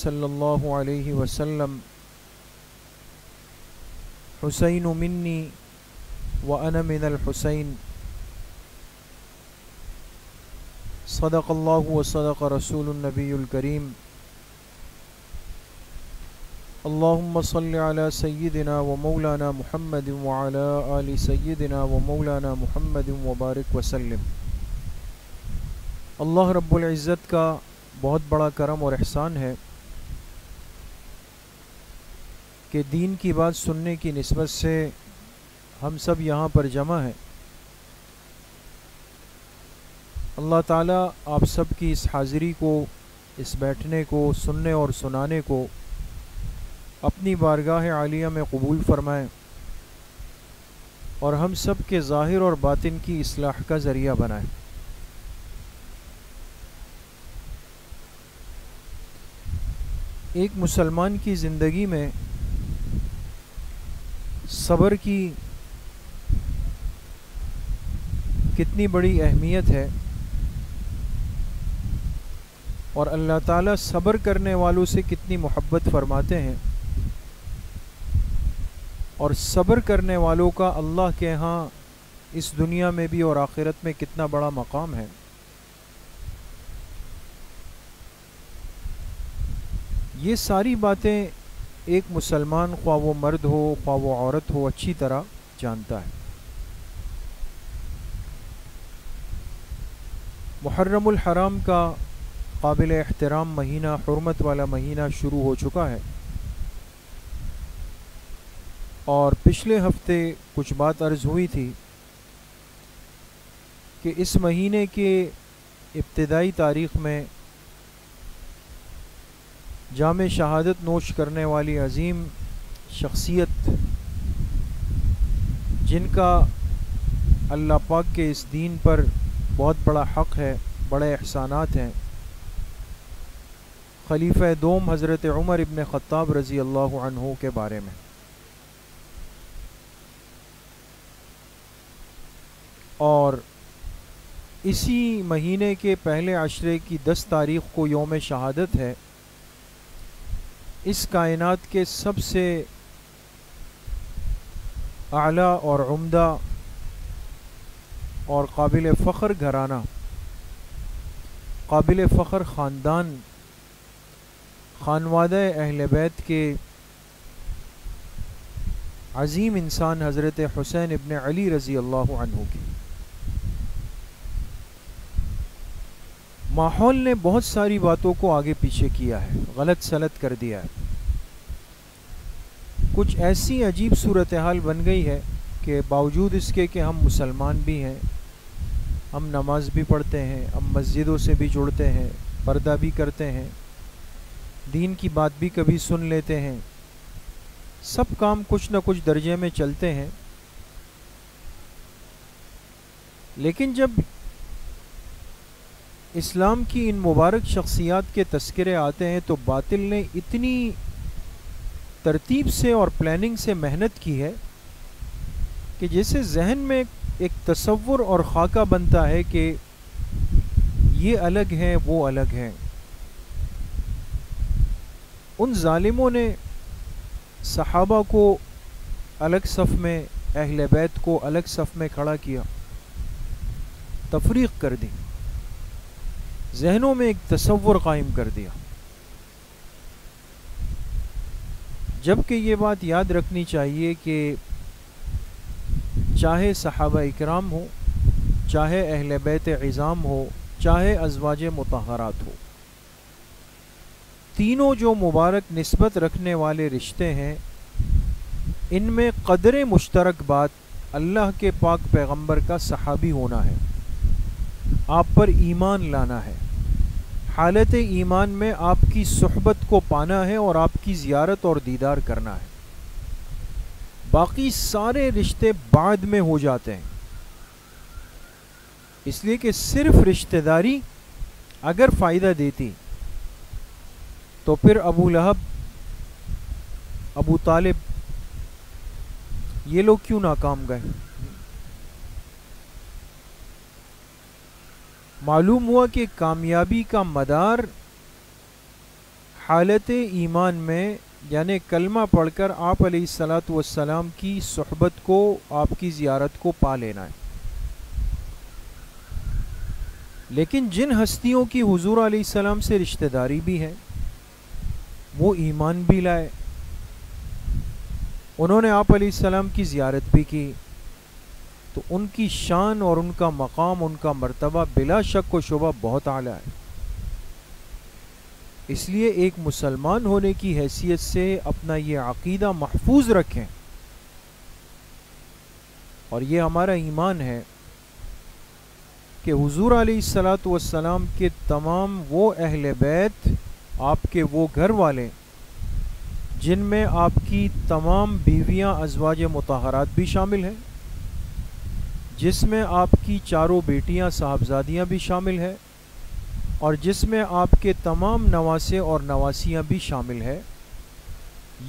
सल्लल्लाहु अलैहि वसल्लम हुसैन मिन्नी व अन मिनल हुसैन सदक़ल्लाहु व सदक़ रसूलुन्नबीयुल करीम अल्लाहुम्म सल्लि अला सय्यिदिना व मौलाना मुहम्मद व अला आलि सय्यिदिना व मौलाना मुहम्मद व बारिक वसल्लम अल्लाह रब्बुल इज़्ज़त का बहुत बड़ा करम और एहसान है कि दीन की बात सुनने की नस्बत से हम सब यहाँ पर जमा हैं। अल्लाह ताला आप सब की इस हाज़िरी को, इस बैठने को, सुनने और सुनाने को अपनी बारगाह आलिया में कबूल फ़रमाएँ और हम सब के ज़ाहिर और बातिन की असलाह का ज़रिया बनाएँ। एक मुसलमान की ज़िंदगी में सब्र की कितनी बड़ी अहमियत है और अल्लाह ताला सब्र करने वालों से कितनी मोहब्बत फरमाते हैं। और सब्र करने वालों का अल्लाह के यहाँ इस दुनिया में भी और आखिरत में कितना बड़ा मकाम है। ये सारी बातें एक मुसलमान ख्वा वो मर्द हो ख्वा वो औरत हो, अच्छी तरह जानता है। मुहर्रमुल हराम का काबिल एहतराम महीना, हरमत वाला महीना शुरू हो चुका है। और पिछले हफ़्ते कुछ बात अर्ज़ हुई थी कि इस महीने के इब्तदाई तारीख़ में जाम शहादत नोश करने वाली अजीम शख्सियत, जिनका अल्लाह पाक के इस दीन पर बहुत बड़ा हक़ है, बड़े एहसानात हैं। खलीफ दोम हज़रत उमर इबन ख़त्ताब रज़ी अल्लाह के बारे में। और इसी महीने के पहले अशरे की दस तारीख़ को योम शहादत है इस कायनात के सबसे आला और उम्दा और काबिल फ़ख्र घराना, काबिल फ़ख्र ख़ानदान, खानवाद अहल बैत के अजीम इंसान हज़रत हुसैन इबन अली रज़ी अल्लाह की। माहौल ने बहुत सारी बातों को आगे पीछे किया है, गलत सलत कर दिया है। कुछ ऐसी अजीब सूरत हाल बन गई है कि बावजूद इसके कि हम मुसलमान भी हैं, हम नमाज़ भी पढ़ते हैं, हम मस्जिदों से भी जुड़ते हैं, पर्दा भी करते हैं, दीन की बात भी कभी सुन लेते हैं, सब काम कुछ न कुछ दर्जे में चलते हैं। लेकिन जब इस्लाम की इन मुबारक शख्सियात के तस्करे आते हैं तो बातिल ने इतनी तरतीब से और प्लानिंग से मेहनत की है कि जैसे जहन में एक तस्वुर और खाका बनता है कि ये अलग हैं, वो अलग हैं। उन ालिमों ने सहाबा को अलग सफ़ में, अहल बैत को अलग सफ़ में खड़ा किया, तफरीक कर दी। जहनों में एक तस्वुर कायम कर दिया। जबकि ये बात याद रखनी चाहिए कि चाहे सहाबा इकराम हो, चाहे अहल बैत इज़ाम हो, चाहे अजवाज मतहरात हो, तीनों जो मुबारक नस्बत रखने वाले रिश्ते हैं, इनमें कदर मुश्तरक बात अल्लाह के पाक पैगंबर का सहाबी होना है। आप पर ईमान लाना है। हालत ईमान में आपकी सहबत को पाना है और आपकी ज़ियारत और दीदार करना है। बाकी सारे रिश्ते बाद में हो जाते हैं। इसलिए कि सिर्फ़ रिश्तेदारी अगर फ़ायदा देती तो फिर अबू लहब, अबू तालिब, ये लोग क्यों नाकाम गए? मालूम हुआ कि कामयाबी का मदार हालत ईमान में, यानि कलमा पढ़कर आप सलाम की सहबत को, आपकी ज़ियारत को पा लेना है। लेकिन जिन हस्तियों की हुजूर सलाम से रिश्तेदारी भी है, वो ईमान भी लाए। उन्होंने आप सलाम की ज़ियारत भी की। तो उनकी शान और उनका मकाम, उनका मर्तबा बिला शक व शुबा बहुत आला है। इसलिए एक मुसलमान होने की हैसियत से अपना ये अकीदा महफूज रखें। और ये हमारा ईमान है कि हुजूर सलाम के तमाम वो अहल बैत, आपके वो घर वाले, जिनमें आपकी तमाम बीवियाँ अजवाज मतहरात भी शामिल हैं। जिसमें आपकी चारों बेटियाँ साहबजादियाँ भी शामिल हैं और जिसमें आपके तमाम नवासे और नवासियाँ भी शामिल है।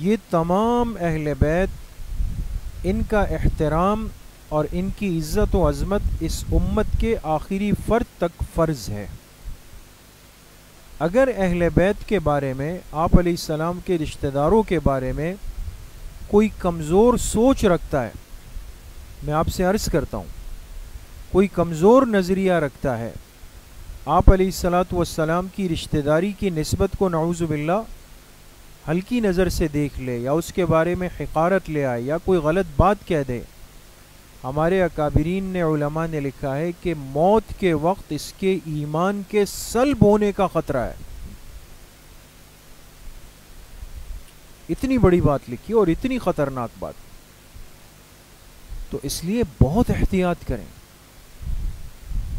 ये तमाम अहल बैत, इनका एहतराम और इनकी इज़्ज़त व अज़मत इस उम्मत के आखिरी फ़र्द तक फ़र्ज़ है। अगर अहल बैत के बारे में, आप सलाम के रिश्तेदारों के बारे में कोई कमज़ोर सोच रखता है, मैं आपसे अर्ज़ करता हूँ कोई कमज़ोर नज़रिया रखता है। आप सलाम की रिश्तेदारी की नस्बत को नौज़बिल्ला हल्की नज़र से देख ले या उसके बारे में हकारत ले आए या कोई गलत बात कह दे। हमारे अकाबरीन ने, उलमा ने लिखा है कि मौत के वक्त इसके ईमान के सल्ब होने का ख़तरा है। इतनी बड़ी बात लिखी और इतनी ख़तरनाक बात। तो इसलिए बहुत एहतियात करें।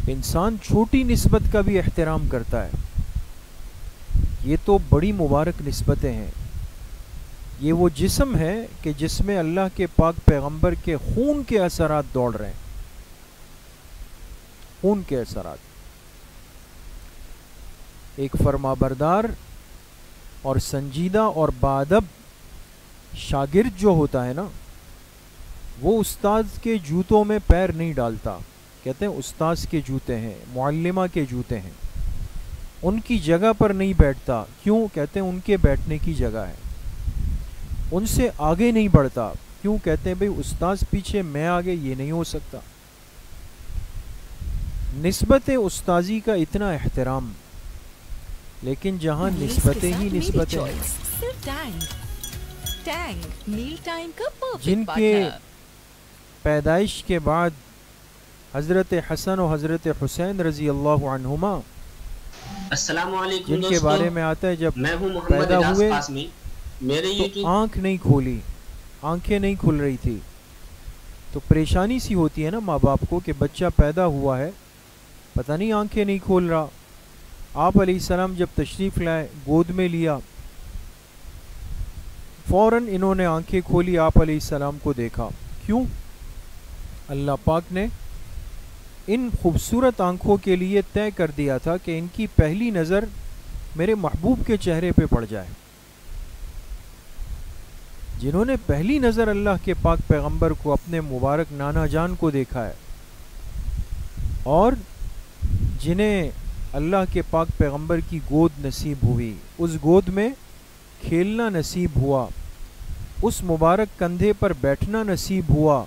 इंसान छोटी नस्बत का भी एहतराम करता है। ये तो बड़ी मुबारक नस्बतें हैं। ये वो जिसम है कि जिसमें अल्लाह के पाक पैगंबर के खून के असरात दौड़ रहे हैं। खून के असरात। एक फरमाबरदार और संजीदा और बादब शागिर्द जो होता है ना, वो उस्ताद के जूतों में पैर नहीं डालता। कहते हैं उस्ताद के जूते हैं मुअल्लिमा के जूते हैं। उनकी जगह पर नहीं बैठता। क्यों? कहते हैं उनके बैठने की जगह है। उनसे आगे नहीं बढ़ता। क्यों? कहते हैं भाई उस्ताद पीछे मैं आगे ये नहीं हो सकता। नस्बत उस्ताजी का इतना एहतराम। लेकिन जहाँ नस्बतें ही नस्बतें जिनके पैदाइश के बाद हज़रत हसन और हज़रत हुसैन रज़ी अल्लाहुमा जिनके बारे में आता है जब पैदा हुए मेरे तो आँख नहीं खोली आँखें नहीं खुल रही थी। तो परेशानी सी होती है ना माँ बाप को कि बच्चा पैदा हुआ है पता नहीं आँखें नहीं खोल रहा। आप सलाम जब तशरीफ़ लाए गोद में लिया फ़ौर इन्होंने आँखें खोली आप सलाम को देखा। क्यों? अल्लाह पाक ने इन खूबसूरत आँखों के लिए तय कर दिया था कि इनकी पहली नज़र मेरे महबूब के चेहरे पे पड़ जाए। जिन्होंने पहली नज़र अल्लाह के पाक पैगंबर को अपने मुबारक नाना जान को देखा है और जिन्हें अल्लाह के पाक पैगंबर की गोद नसीब हुई। उस गोद में खेलना नसीब हुआ, उस मुबारक कंधे पर बैठना नसीब हुआ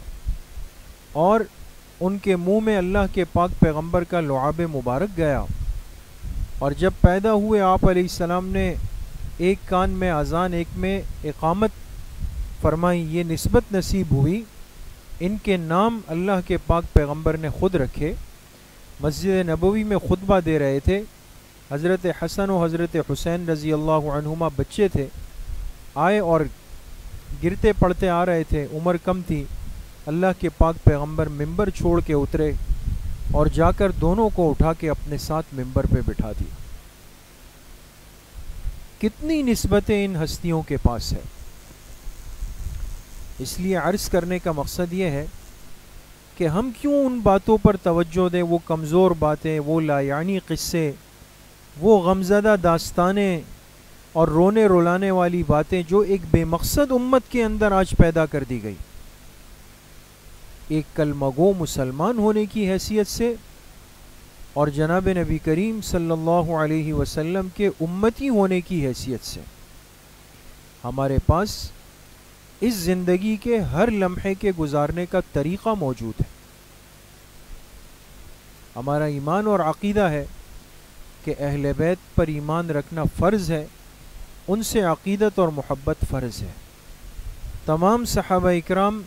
और उनके मुँह में अल्लाह के पाक पैगंबर का लुआब मुबारक गया। और जब पैदा हुए आप सलाम ने एक कान में अजान, एक में इकामत फरमाई, ये नस्बत नसीब हुई। इनके नाम अल्लाह के पाक पैगंबर ने ख़ुद रखे। मस्जिद नबवी में खुतबा दे रहे थे। हज़रत हसन और हज़रत हुसैन रज़ी अल्लाह बच्चे थे। आए और गिरते पड़ते आ रहे थे। उम्र कम थी। अल्लाह के पाक पैगंबर मिंबर छोड़ के उतरे और जाकर दोनों को उठा के अपने साथ मिंबर पे बिठा दिया। कितनी नस्बतें इन हस्तियों के पास है। इसलिए अर्ज़ करने का मकसद ये है कि हम क्यों उन बातों पर तवज्जो दें, वो कमज़ोर बातें, वो लायानी क़स्से, वो गमज़दा दास्तानें और रोने रुलाने वाली बातें जो एक बेमकसद उम्मत के अंदर आज पैदा कर दी गई। एक कलमगो मुसलमान होने की हैसियत से और जनाब नबी करीम सल्लल्लाहु अलैहि वसल्लम के उम्मती होने की हैसियत से। हमारे पास इस ज़िंदगी के हर लम्हे के गुजारने का तरीक़ा मौजूद है। हमारा ईमान और अकीदा है कि अहल बैत पर ईमान रखना फ़र्ज़ है, उनसे अकीदत और मोहब्बत फ़र्ज़ है। तमाम सहाबा इकराम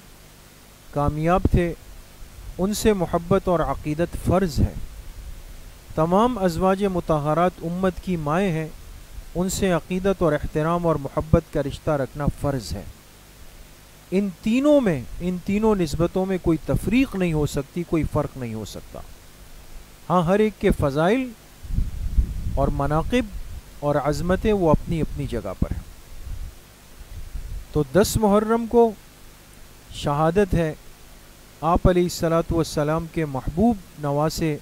कामयाब थे, उनसे मोहब्बत और अकीदत फ़र्ज़ है। तमाम अजवाज मतहरात उम्मत की माएँ हैं, उनसे अकीदत और अहतराम और मोहब्बत का रिश्ता रखना फ़र्ज़ है। इन तीनों में, इन तीनों नस्बतों में कोई तफरीक नहीं हो सकती, कोई फ़र्क नहीं हो सकता। हाँ हर एक के फ़ज़ाइल और मनाकब और अज़मतें वो अपनी अपनी जगह पर हैं। तो दस मुहर्रम को शहादत है आप सलाम के महबूब नवासे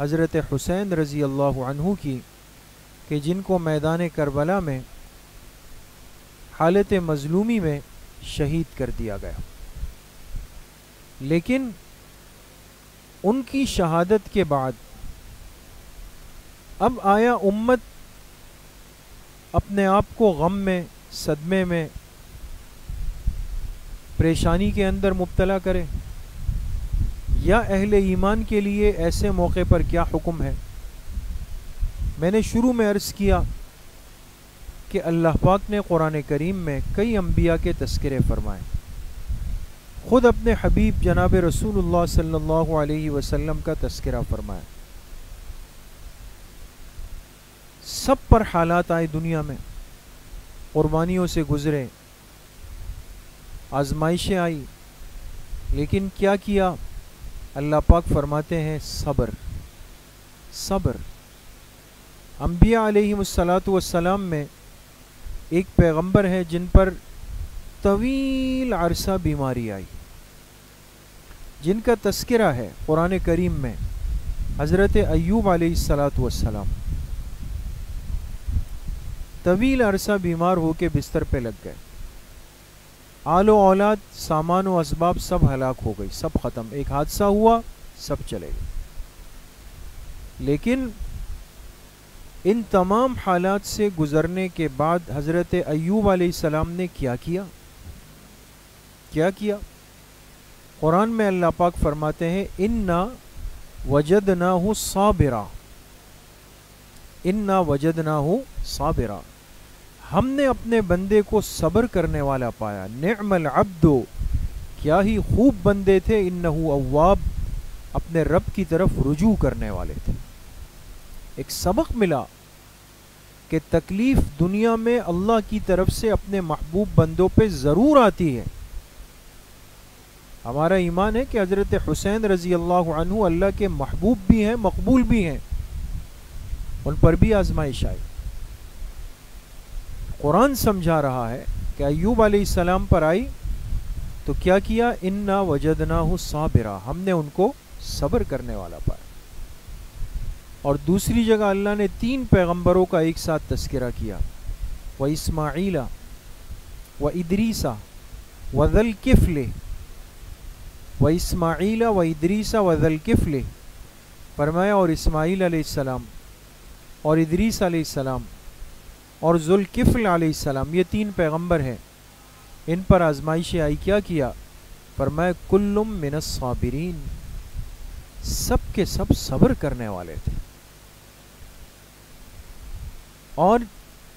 हज़रत हुसैन रज़ी अल्लाह की, कि जिनको मैदान करबला में, हालत मज़लूमी में शहीद कर दिया गया। लेकिन उनकी शहादत के बाद, अब आया उम्मत अपने आप को गम में, सदमे में, परेशानी के अंदर मुबतला करे। या अहले ईमान के लिए ऐसे मौके पर क्या हुक्म है? मैंने शुरू में अर्ज़ किया कि अल्लाह पाक ने कुरान करीम में कई अम्बिया के तस्करे फरमाए। ख़ुद अपने हबीब जनाब रसूलुल्लाह सल्लल्लाहु अलैहि वसल्लम का तस्करा फरमाया सब पर हालात आए दुनिया में। कुर्बानियों से गुज़रे। आजमाइशें आई। लेकिन क्या किया? अल्लाह पाक फरमाते हैं, सब्र सब्र। अम्बिया अलैहिस्सलाम में एक पैगंबर है जिन पर तवील अरसा बीमारी आई, जिनका तस्करा है कुरान करीम में हज़रत अयूब आसमाम तवील अरसा बीमार होकर बिस्तर पे लग गए। आलो औलाद, सामान व इसबाब सब हलाक हो गई, सब ख़त्म। एक हादसा हुआ, सब चले गए। लेकिन इन तमाम हालात से गुज़रने के बाद हज़रत अयूब सलाम ने क्या किया? क्या किया? कुरान में अल्लाह पाक फरमाते हैं, इन्ना वजद ना हो साबिरा। इन्ना वजद ना हो साबिरा। हमने अपने बंदे को सब्र करने वाला पाया। नमल अब्दो, क्या ही खूब बंदे थे, इन्नहु अव्वाब, अपने रब की तरफ़ रुजू करने वाले थे। एक सबक मिला कि तकलीफ़ दुनिया में अल्लाह की तरफ़ से अपने महबूब बंदों पे ज़रूर आती है। हमारा ईमान है कि हज़रत हुसैन रज़ी अल्लाह अल्लाह के महबूब भी हैं, मकबूल भी हैं। उन पर भी आजमाइश आई। कुरान समझा रहा है कि अयूब सलाम पर आई तो क्या किया? इन्ना वजदना हो साबिरा, हमने उनको सब्र करने वाला पाया। और दूसरी जगह अल्लाह ने तीन पैगंबरों का एक साथ तस्करा किया, व इसमाइला, व इदरीसा, व दल किफ़ले व इसमाइला, व इदरीसा, व दल किफ़ले फरमाया, और इसमाईल सलाम, और इदरीस सलाम और जुल्किफ़ल सलाम, ये तीन पैगंबर हैं। इन पर आजमाइश आई, क्या किया? फरमाया कुल्लुम मिनस साबिरीन, सब के सब सब्र करने वाले थे। और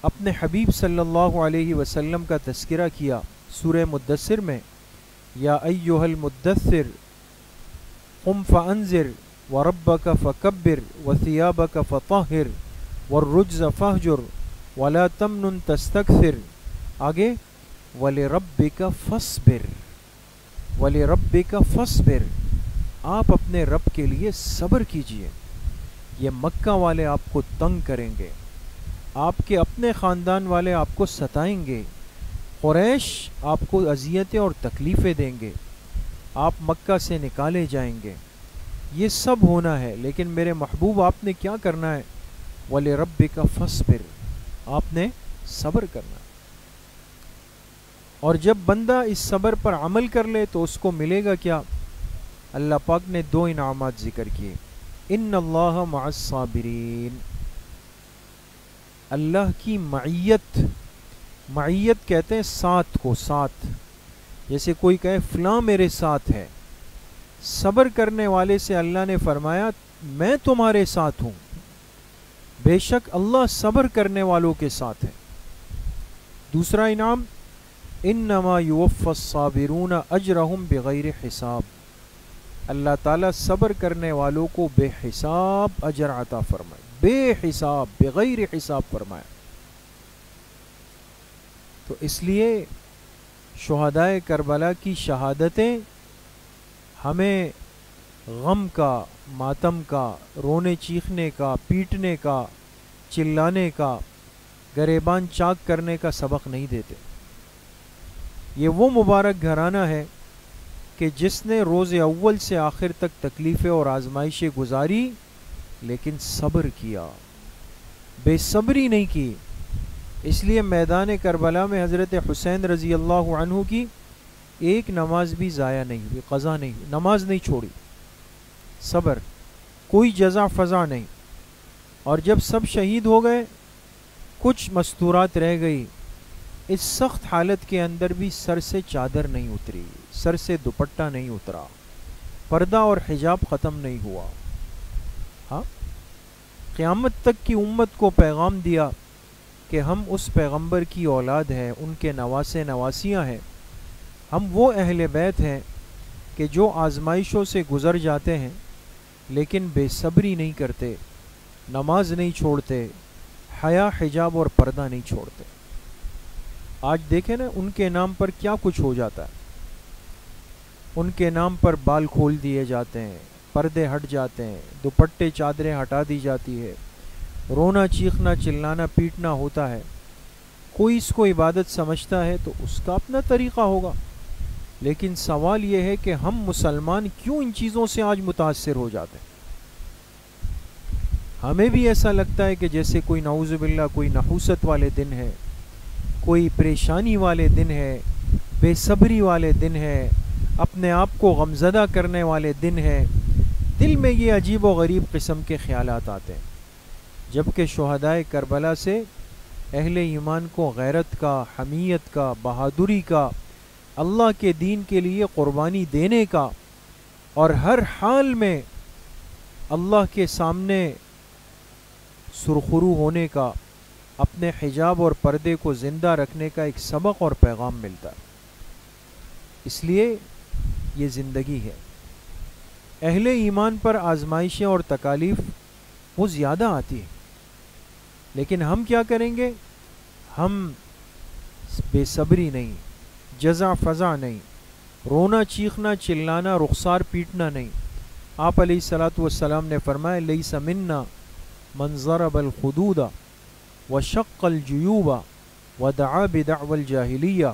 अपने हबीब सल्लल्लाहु अलैहि वसल्लम का तस्करा किया सूर मुद्दसर में, या अयोहल मुद्दसर उम फ़ानज़िर व रब का फ़कब्र व सियाब का फ़ाहिर व रुज फ़हजुर वला तमन तस्तकसिर आगे वले रब का फस फसबिर वले रब का फस फसबिर आप अपने रब के लिए सब्र कीजिए ये मक्का वाले आपको तंग करेंगे आपके अपने ख़ानदान वाले आपको सताएँगे क्रैश आपको अजियतें और तकलीफ़ें देंगे आप मक्का से निकाले जाएँगे ये सब होना है लेकिन मेरे महबूब आपने क्या करना है वले रब का फस फसबिर आपने सब्र करना। और जब बंदा इस सब्र पर अमल कर ले तो उसको मिलेगा क्या? अल्लाह पाक ने दो इनाम ज़िक्र किए। इन अल्लाह अल्लाह की मैत मैत कहते हैं साथ को साथ। जैसे कोई कहे, फ़लाँ मेरे साथ है। सब्र करने वाले से अल्लाह ने फरमाया, मैं तुम्हारे साथ हूँ। बेशक अल्लाह सब्र करने वालों के साथ है। दूसरा इनाम इन नमा यूफ़ाबिरून अजरहम बग़ैर हिसाब। अल्लाह ताला सब्र करने वालों को बेहिसाब अजर आता फरमाए। बेहिसाब, बग़ैर हिसाब फरमाया तो इसलिए शहदाय करबला की शहादतें हमें गम का मातम का, रोने चीखने का, पीटने का, चिल्लाने का, गरेबान चाक करने का सबक नहीं देते। ये वो मुबारक घराना है कि जिसने रोज़ अव्वल से आखिर तक तकलीफ़ें और आजमाइशें गुजारी, लेकिन सब्र किया। बेसब्री नहीं की। इसलिए मैदान करबला में हज़रत हुसैन रज़ी अल्लाह की एक नमाज़ भी ज़ाया नहीं हुई, कज़ा नहीं हुई, नमाज़ नहीं छोड़ी। सब्र, कोई जजा फ़ज़ा नहीं। और जब सब शहीद हो गए, कुछ मस्तूरात रह गई, इस सख्त हालत के अंदर भी सर से चादर नहीं उतरी, सर से दुपट्टा नहीं उतरा, पर्दा और हिजाब ख़त्म नहीं हुआ। हाँ क़्यामत तक की उम्मत को पैगाम दिया कि हम उस पैगंबर की औलाद हैं, उनके नवासे नवासियाँ हैं। हम वो अहल बैत हैं कि जो आजमाइशों से गुज़र जाते हैं लेकिन बेसब्री नहीं करते, नमाज़ नहीं छोड़ते, हया, हिजाब और पर्दा नहीं छोड़ते। आज देखें ना, उनके नाम पर क्या कुछ हो जाता है। उनके नाम पर बाल खोल दिए जाते हैं, पर्दे हट जाते हैं, दुपट्टे, चादरें हटा दी जाती है, रोना, चीखना, चिल्लाना, पीटना होता है। कोई इसको इबादत समझता है तो उसका अपना तरीक़ा होगा। लेकिन सवाल यह है कि हम मुसलमान क्यों इन चीज़ों से आज मुतासर हो जाते हैं? हमें भी ऐसा लगता है कि जैसे कोई नाउज़बिल्ला कोई नहूसत वाले दिन है, कोई परेशानी वाले दिन है, बेसब्री वाले दिन है, अपने आप को गमजदा करने वाले दिन है, दिल में ये अजीब व गरीब किस्म के ख्याल आते हैं। जबकि शहदाय करबला से अहले ईमान को गैरत का, हमीयत का, बहादुरी का अल्लाह के दीन के लिए क़ुरबानी देने का और हर हाल में अल्लाह के सामने सुरखरू होने का, अपने हिजाब और पर्दे को ज़िंदा रखने का एक सबक और पैगाम मिलता है। इसलिए ये ज़िंदगी है। अहले ईमान पर आजमाइशें और तकालीफ़ वो ज़्यादा आती है। लेकिन हम क्या करेंगे? हम बेसब्री नहीं जजा फ़ज़ा नहीं। रोना चीखना चिल्लाना रुखसार पीटना नहीं। आप सलाम ने फरमाया लई समन्ना मंजर खुदूदा व शक्ल जयूबा व दआ बिदावल जाहिलिया।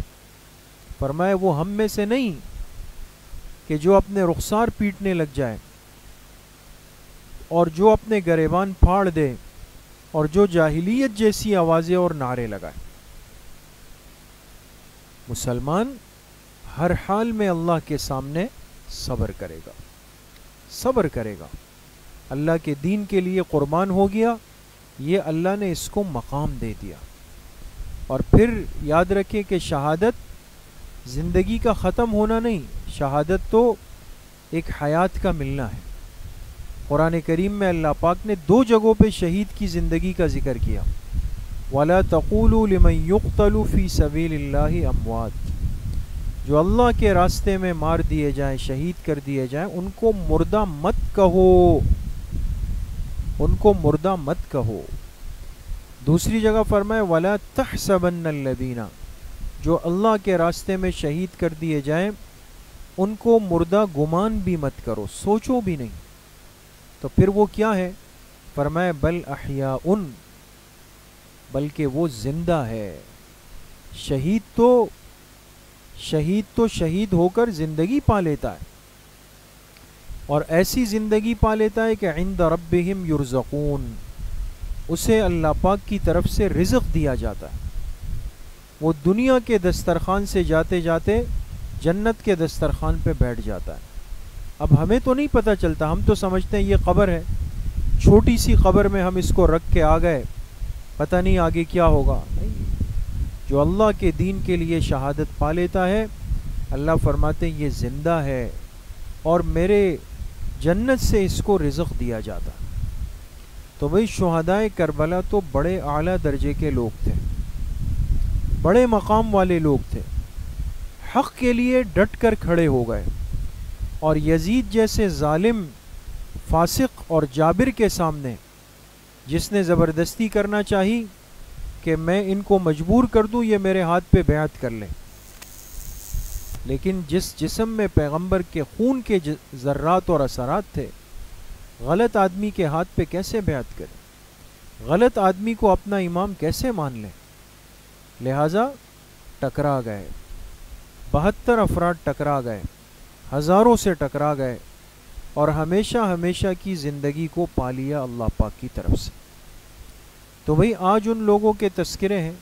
फरमाया, वो हम में से नहीं कि जो अपने रुखसार पीटने लग जाए और जो अपने गरेबान फाड़ दे और जो जाहिलियत जैसी आवाज़ें और नारे लगाए। मुसलमान हर हाल में अल्लाह के सामने सब्र करेगा। सब्र करेगा। अल्लाह के दीन के लिए क़ुरबान हो गया। ये अल्लाह ने इसको मकाम दे दिया। और फिर याद रखें कि शहादत ज़िंदगी का ख़त्म होना नहीं, शहादत तो एक हयात का मिलना है। कुरान करीम में अल्लाह पाक ने दो जगहों पे शहीद की ज़िंदगी का ज़िक्र किया। वाला फ़ी सबील अमवात जो अल्लाह के रास्ते में मार दिए जाएँ, शहीद कर दिए जाएँ, उनको मुर्दा मत कहो। उनको मुर्दा मत कहो। दूसरी जगह फरमाए, वला तहसबन्नल्लदीना, जो अल्लाह के रास्ते में शहीद कर दिए जाएँ, उनको मुर्दा गुमान भी मत करो, सोचो भी नहीं। तो फिर वो क्या है? फरमाए, बल अहिया उन बल्कि वो ज़िंदा है। शहीद तो शहीद तो शहीद होकर ज़िंदगी पा लेता है। और ऐसी ज़िंदगी पा लेता है कि इंद रबिम युरजकून, उसे अल्लाह पाक की तरफ़ से रिज़्क दिया जाता है। वो दुनिया के दस्तरखान से जाते जाते जन्नत के दस्तरखान पे बैठ जाता है। अब हमें तो नहीं पता चलता, हम तो समझते हैं ये कब्र है। छोटी सी कब्र में हम इसको रख के आ गए पता नहीं आगे क्या होगा। नहीं। जो अल्लाह के दीन के लिए शहादत पा लेता है, अल्लाह फरमाते ये ज़िंदा है। और मेरे जन्नत से इसको रिज़्क दिया जाता। तो भाई शहदाय करबला तो बड़े आला दर्जे के लोग थे। बड़े मकाम वाले लोग थे। हक़ के लिए डट कर खड़े हो गए। और यजीद जैसे ालिम फासिक और जाबिर के सामने जिसने ज़बरदस्ती करना चाही कि मैं इनको मजबूर कर दूँ, ये मेरे हाथ पे बयात कर लें। लेकिन जिस जिसम में पैगंबर के खून के ज़र्रात और असरात थे, गलत आदमी के हाथ पे कैसे बयात करें? गलत आदमी को अपना इमाम कैसे मान लें? लिहाजा टकरा गए। बहत्तर अफराद टकरा गए। हज़ारों से टकरा गए। और हमेशा हमेशा की ज़िंदगी को पा लिया अल्लाह पाक की तरफ़ से। तो भाई, आज उन लोगों के तस्करे हैं,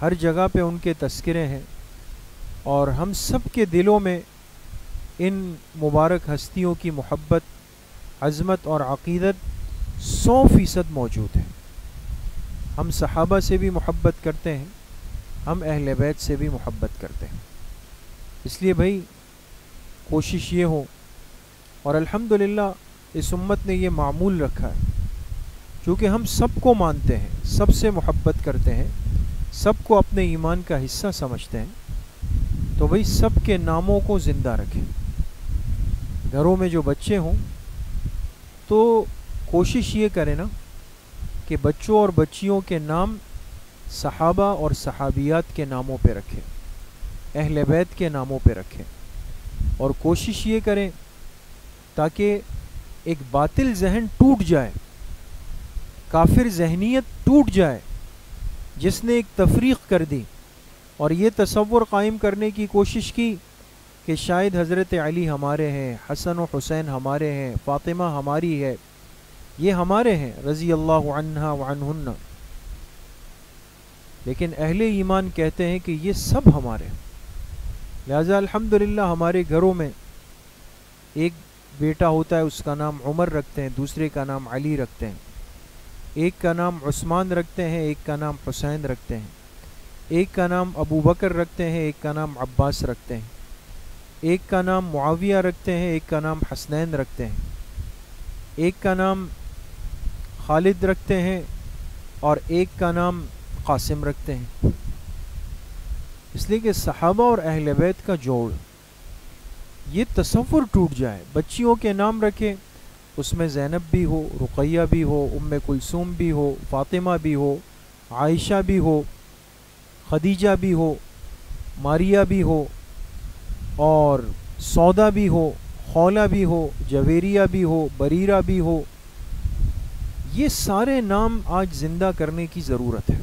हर जगह पे उनके तस्करे हैं, और हम सब के दिलों में इन मुबारक हस्तियों की मोहब्बत, अज़मत और अक़ीदत सौ फ़ीसद मौजूद है। हम सहाबा से भी मोहब्बत करते हैं, हम अहल बैत से भी मोहब्बत करते हैं। इसलिए भाई, कोशिश ये हो और अल्हम्दुलिल्लाह, इस उम्मत ने ये मामूल रखा है। क्योंकि हम सबको मानते हैं, सबसे मोहब्बत करते हैं, सबको अपने ईमान का हिस्सा समझते हैं तो भाई सब के नामों को ज़िंदा रखें। घरों में जो बच्चे हों तो कोशिश ये करें ना कि बच्चों और बच्चियों के नाम सहाबा और सहाबियात के नामों पे रखें, अहल बैत के नामों पे रखें। और कोशिश ये करें ताकि एक बातिल जहन टूट जाए, काफिर जहनीत टूट जाए, जिसने एक तफरीक कर दी और ये तस्वुर कायम करने की कोशिश की कि शायद हज़रत अली हमारे हैं, हसन व हुसैन हमारे हैं, फ़ातिमा हमारी है, ये हमारे हैं रज़ी अल्लाह वनहन्ना लेकिन अहले ईमान कहते हैं कि ये सब हमारे हैं। लिहाजा अल्हम्दुलिल्लाह हमारे घरों में एक बेटा होता है, उसका नाम उमर रखते हैं, दूसरे का नाम अली रखते हैं। एक का नाम उस्मान रखते हैं, एक का नाम हुसैन रखते हैं। एक का नाम अबू बकर रखते हैं, एक का नाम अब्बास रखते हैं। एक का नाम मुआविया रखते हैं, एक का नाम हसनैन रखते हैं। एक का नाम खालिद रखते हैं और एक का नाम कासिम रखते हैं। इसलिए कि सहाबा और अहल बैत का जोड़ ये तस्वुर टूट जाए, बच्चियों के नाम रखें। उसमें जैनब भी हो, रुकैया भी हो उम कुलसूम भी हो, फ़ातिमा भी हो, आयशा भी हो, खदीजा भी हो, मारिया भी हो और सौदा भी हो, खौला भी हो, जवेरिया भी हो, बरीरा भी हो। ये सारे नाम आज ज़िंदा करने की ज़रूरत है।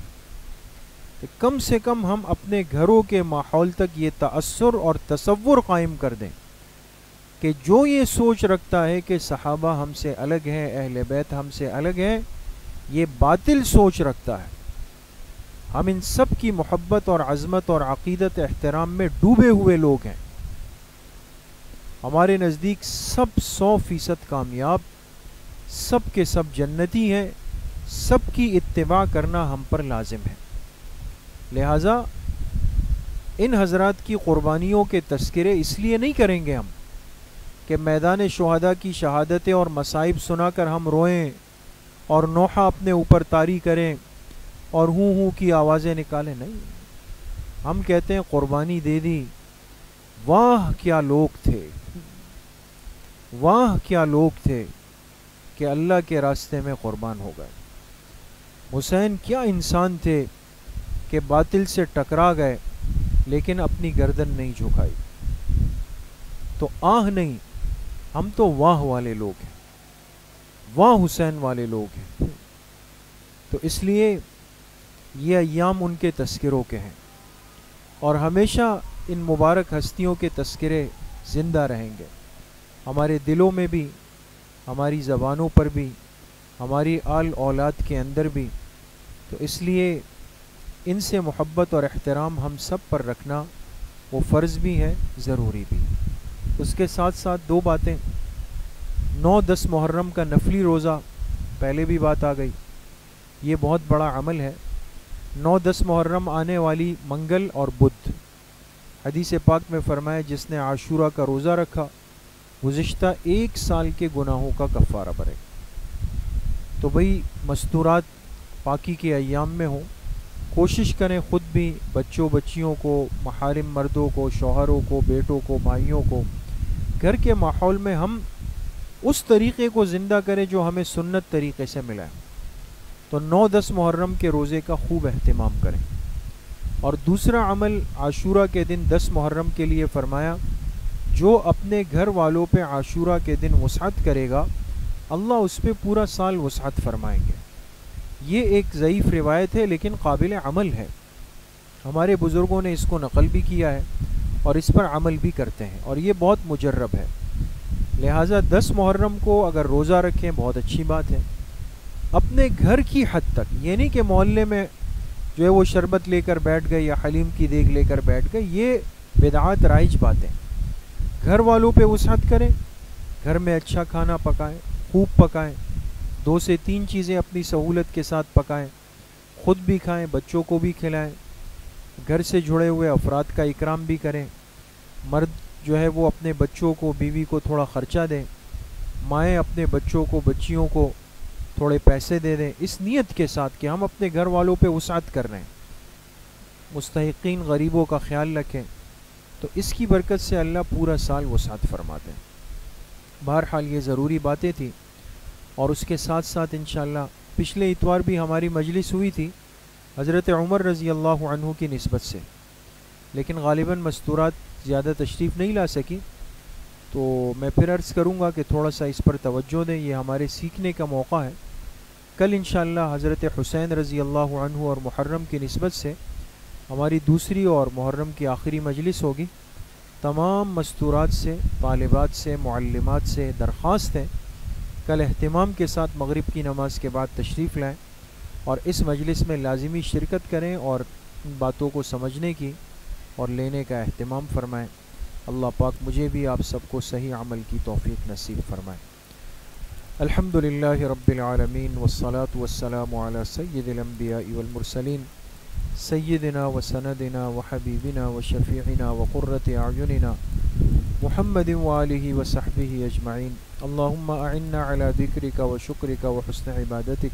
तो कम से कम हम अपने घरों के माहौल तक ये तसर और तस्वुर कायम कर दें। कि जो ये सोच रखता है कि सहाबा हमसे अलग हैं, अहल बैत हमसे अलग हैं, ये बातिल सोच रखता है। हम इन सब की मोहब्बत और अज़मत और अकीदत अहतराम में डूबे हुए लोग हैं। हमारे नज़दीक सब सौ फ़ीसद कामयाब, सब के सब जन्नती हैं, सब की इत्तबा करना हम पर लाजिम है। लिहाजा इन हजरात की क़ुरबानियों के तस्करे इसलिए नहीं करेंगे हम कि मैदान शहदा की शहादतें और मसाइब सुनाकर हम रोएँ और नोहा अपने ऊपर तारी करें और हूँ हूँ की आवाज़ें निकालें। नहीं, हम कहते हैं, क़ुरबानी दे दी। वाह, क्या लोग थे। वाह, क्या लोग थे कि अल्लाह के रास्ते में क़ुरबान हो गए। हुसैन क्या इंसान थे कि बातिल से टकरा गए, लेकिन अपनी गर्दन नहीं झुकाई। तो आह नहीं हम तो वाह वाले लोग हैं। वाह हुसैन वाले लोग हैं। तो इसलिए ये अयाम उनके तस्करों के हैं और हमेशा इन मुबारक हस्तियों के तस्करे ज़िंदा रहेंगे। हमारे दिलों में भी, हमारी ज़बानों पर भी, हमारी आल औलाद के अंदर भी। तो इसलिए इनसे मोहब्बत और अहतराम हम सब पर रखना वो फ़र्ज़ भी है, ज़रूरी भी उसके साथ साथ दो बातें। नौ दस मुहर्रम का नफली रोज़ा, पहले भी बात आ गई। ये बहुत बड़ा अमल है। नौ दस मुहर्रम आने वाली मंगल और बुध। हदीस पाक में फरमाया, जिसने आशूरा का रोज़ा रखा गुज्त एक साल के गुनाहों का कफ़ारा भरे। तो भाई, मस्तूरात पाकि के अयाम में हों। कोशिश करें ख़ुद भी बच्चों बच्चियों को, महारम मर्दों को, शोहरों को, बेटों को, भाइयों को घर के माहौल में हम उस तरीक़े को ज़िंदा करें जो हमें सुन्नत तरीक़े से मिला है। तो नौ दस मुहर्रम के रोज़े का खूब अहतमाम करें। और दूसरा अमल आशूरा के दिन दस मुहर्रम के लिए फ़रमाया, जो अपने घर वालों पे आशूरा के दिन वसात करेगा, अल्लाह उस पर पूरा साल वसात फरमाएँगे। ये एक ज़यीफ़ रिवायत है, लेकिन काबिल अमल है। हमारे बुज़ुर्गों ने इसको नकल भी किया है। और इस पर अमल भी करते हैं। और ये बहुत मुजरब है। लिहाजा दस मुहर्रम को अगर रोज़ा रखें, बहुत अच्छी बात है। अपने घर की हद तक यानी कि मोहल्ले में जो है वो शरबत लेकर बैठ गए या हलीम की देख लेकर बैठ गए, ये बेदात राइज बातें। घर वालों पे वसअत करें, घर में अच्छा खाना पकाएँ, खूब पकाएँ, दो से तीन चीज़ें अपनी सहूलत के साथ पकाएँ, ख़ुद भी खाएँ, बच्चों को भी खिलाएँ। घर से जुड़े हुए अफराद का इकराम भी करें। मर्द जो है वो अपने बच्चों को, बीवी को थोड़ा ख़र्चा दें। माएँ अपने बच्चों को, बच्चियों को थोड़े पैसे दे दें। इस नीयत के साथ कि हम अपने घर वालों पे वसात कर रहे हैं। मुस्तकिन गरीबों का ख्याल रखें। तो इसकी बरकत से अल्लाह पूरा साल वसात फरमाते हैं। बहरहाल ये ज़रूरी बातें थी और उसके साथ साथ इन पिछले इतवार भी हमारी मजलिस हुई थी। हज़रत उमर रज़ी अल्लाह की नस्बत से। लेकिन गालिबा मस्तूरात ज़्यादा तशरीफ़ नहीं ला सकी। तो मैं फिर अर्ज़ करूँगा कि थोड़ा सा इस पर तवज्जो दें, ये हमारे सीखने का मौका है। कल इन हज़रत हुसैन रज़ी अल्लाह और मुहर्रम की नस्बत से हमारी दूसरी और मुहर्रम की आखिरी मजलिस होगी। तमाम मस्तूरात से, तालिबात से मालमात से दरख्वास्त है। कल अहतमाम के साथ मगरिब की नमाज़ के बाद तशरीफ़ लाएँ। और इस मजलिस में लाजमी शिरकत करें और बातों को समझने की और लेने का अहतमाम फरमाएँ। अल्लाह पाक मुझे भी आप सबको सही अमल की तोफ़ी नसीब फरमाएँ। अल्हम्दुलिल्लाह रब्बिल वसलात सय्यिदिल वल सैदना व सनदना व व शफ़ीना व क़ुर्रत आयुनना। मुहम्मद वालिhi व अजमाइन। अल्लाहुम्मा अइन्ना अला ज़िक्रिका व शुक्रिका व हुस्न इबादतिक।